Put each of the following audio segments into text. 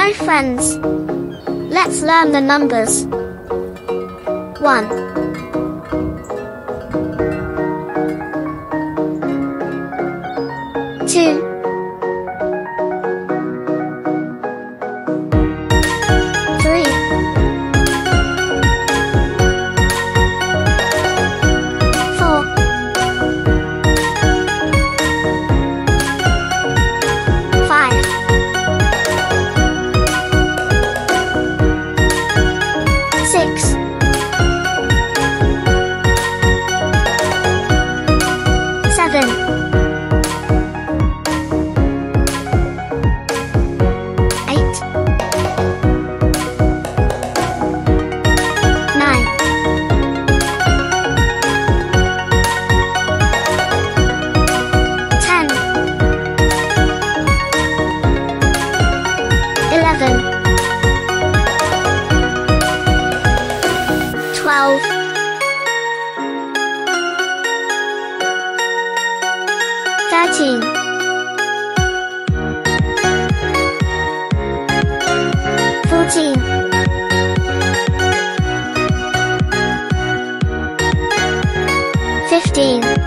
Hello friends. Let's learn the numbers. 1 11 12 13 14 15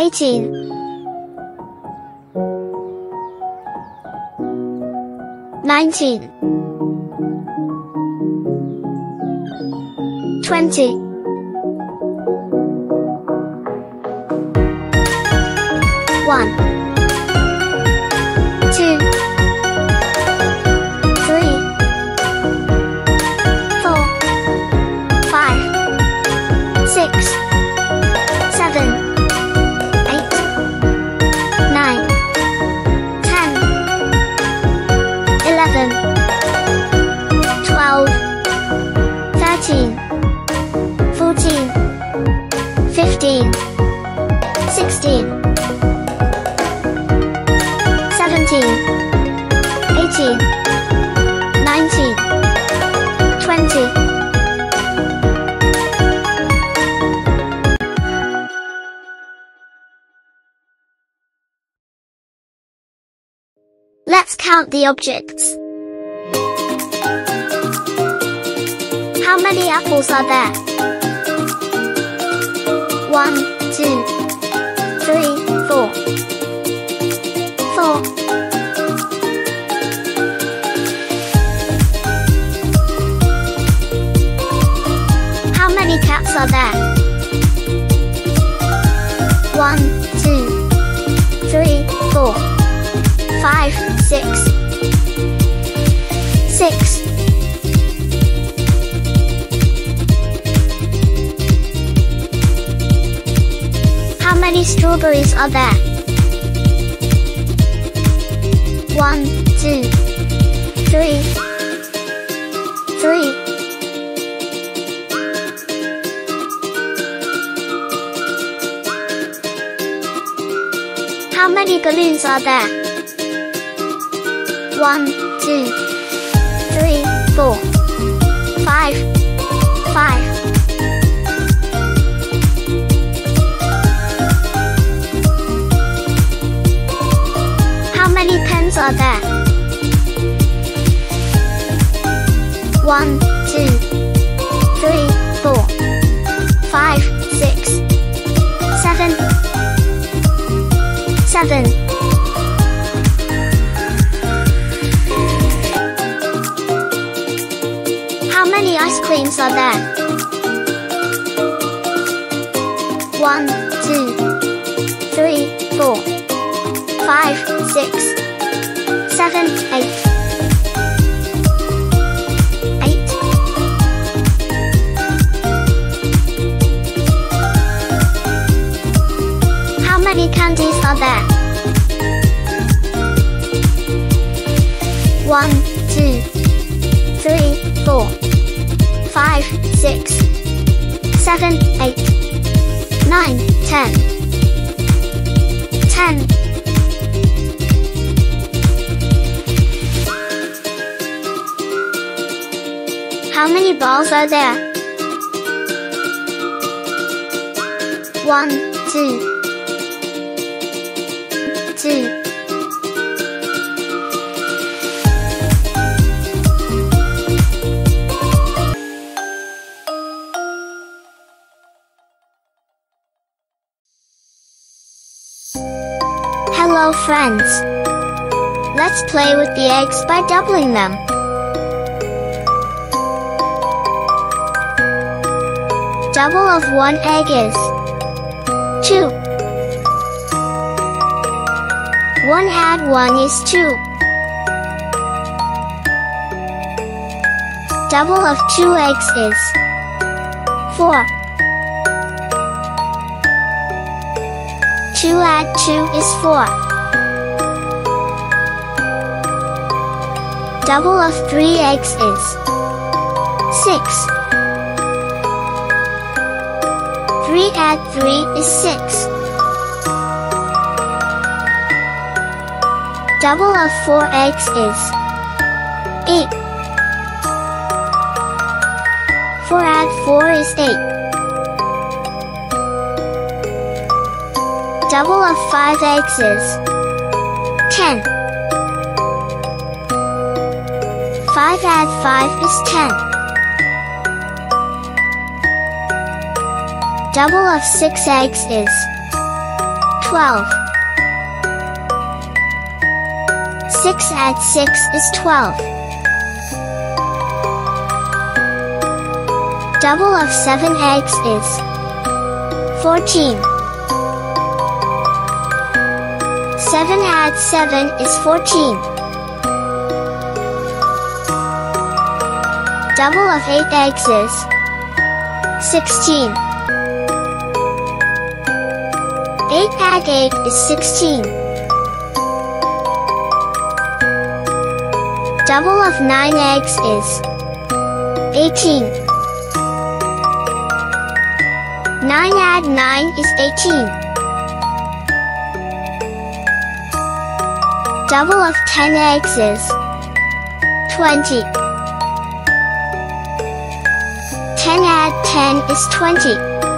18 19 20 1 15 16 17 18 19 20 Let's count the objects. How many apples are there? One, two, three, four. Four. How many cats are there? One, two, three, four, five, six, six. Many strawberries are there? One, two, three, three. How many balloons are there? One, two, three, four, five, five. Seven. How many ice creams are there? One, two, three, four, five, six, seven, eight. Eight. How many candies are there? One, two, three, four, five, six, seven, eight, nine, ten. Ten. How many balls are there? One, two, two. Friends. Let's play with the eggs by doubling them. Double of one egg is 2. 1 add 1 is 2. Double of 2 eggs is 4. 2 add 2 is 4. Double of 3 eggs is 6. 3 add 3 is 6. Double of 4 eggs is 8. 4 add 4 is 8. Double of 5 eggs is 10. 5 add 5 is 10. Double of 6 eggs is 12. 6 add 6 is 12. Double of 7 eggs is 14. 7 add 7 is 14. Double of 8 eggs is 16. 8 add 8 is 16. Double of 9 eggs is 18. 9 add 9 is 18. Double of 10 eggs is 20. 10 is 20.